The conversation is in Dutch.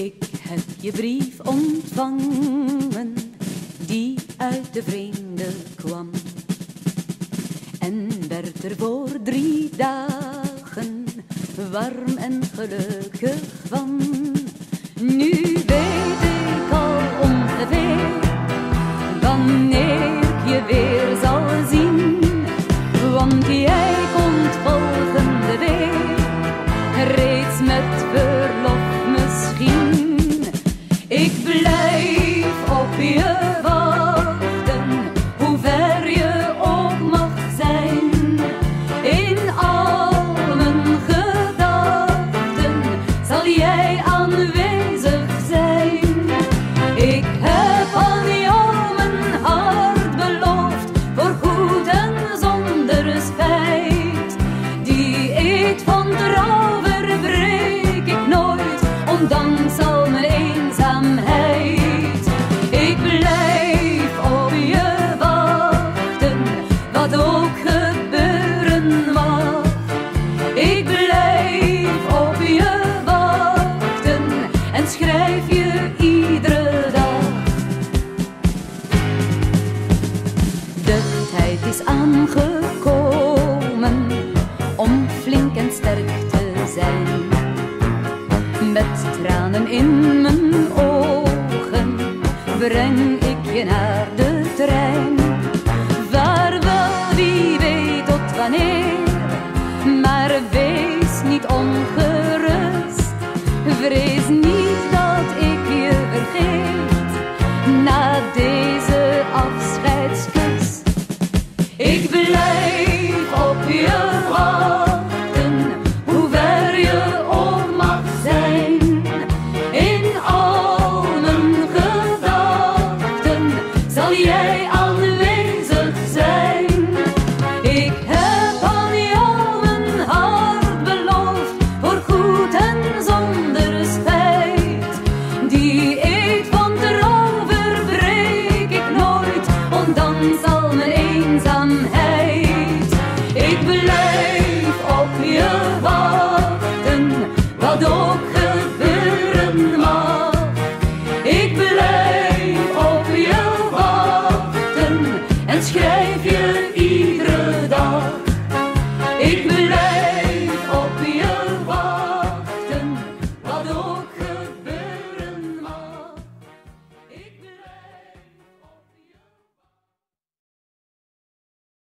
Ik heb je brief ontvangen die uit de vreemde kwam. En werd er voor drie dagen warm en gelukkig van. Nu weet ik al ongeveer wanneer ik je weer zal zien. Want aangekomen om flink en sterk te zijn. Met tranen in mijn ogen breng ik je naar de trein. Vaarwel, wie weet tot wanneer, maar wees niet ongerust, vrees niet. Ik blijf op je wachten, hoe ver je ook mag zijn. In al mijn gedachten zal jij aanwezig zijn. Ik heb aan jou een hart beloofd, voor goed en zonder spijt. Die eet van trouw verbreek ik nooit, want dan zal. schrijf je iedereen.